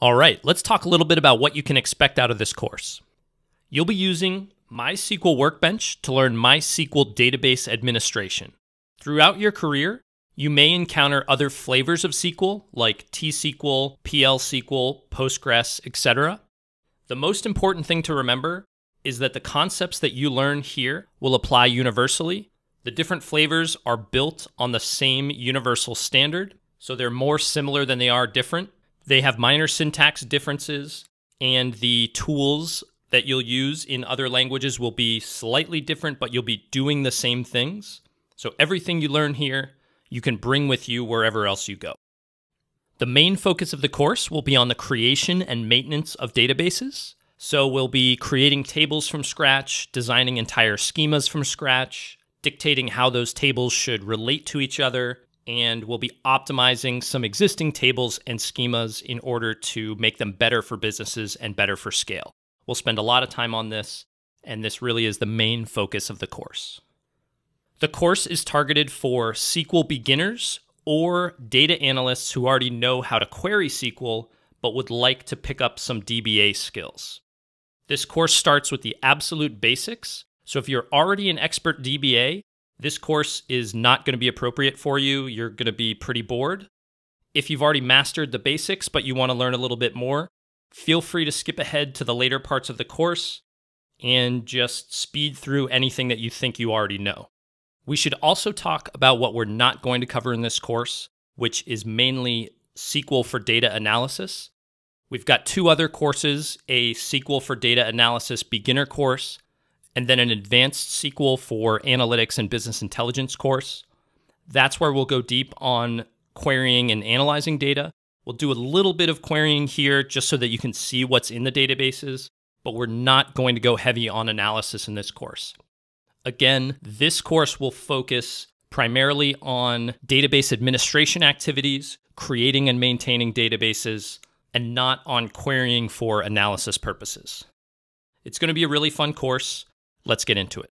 All right, let's talk a little bit about what you can expect out of this course. You'll be using MySQL Workbench to learn MySQL database administration. Throughout your career, you may encounter other flavors of SQL like T-SQL, PL/SQL, Postgres, etc. The most important thing to remember is that the concepts that you learn here will apply universally. The different flavors are built on the same universal standard, so they're more similar than they are different. They have minor syntax differences, and the tools that you'll use in other languages will be slightly different, but you'll be doing the same things. So everything you learn here, you can bring with you wherever else you go. The main focus of the course will be on the creation and maintenance of databases. So we'll be creating tables from scratch, designing entire schemas from scratch, dictating how those tables should relate to each other, and we'll be optimizing some existing tables and schemas in order to make them better for businesses and better for scale. We'll spend a lot of time on this, and this really is the main focus of the course. The course is targeted for SQL beginners or data analysts who already know how to query SQL but would like to pick up some DBA skills. This course starts with the absolute basics. So if you're already an expert DBA, this course is not going to be appropriate for you. You're going to be pretty bored. If you've already mastered the basics but you want to learn a little bit more, feel free to skip ahead to the later parts of the course and just speed through anything that you think you already know. We should also talk about what we're not going to cover in this course, which is mainly SQL for data analysis. We've got two other courses a SQL for data analysis beginner course, and then an advanced SQL for analytics and business intelligence course. That's where we'll go deep on querying and analyzing data. We'll do a little bit of querying here just so that you can see what's in the databases, but we're not going to go heavy on analysis in this course. Again, this course will focus primarily on database administration activities, creating and maintaining databases, and not on querying for analysis purposes. It's going to be a really fun course. Let's get into it.